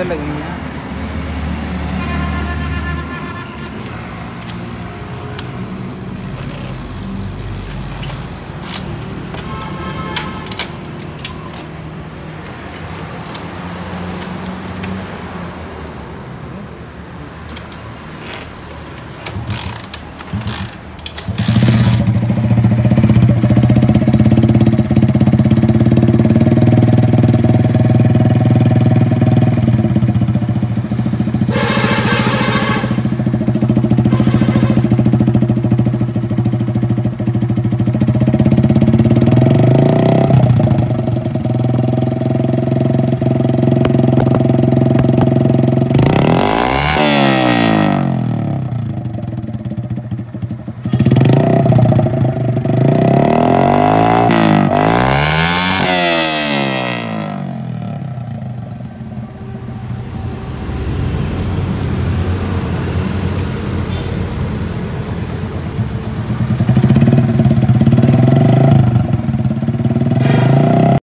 इधर लग है।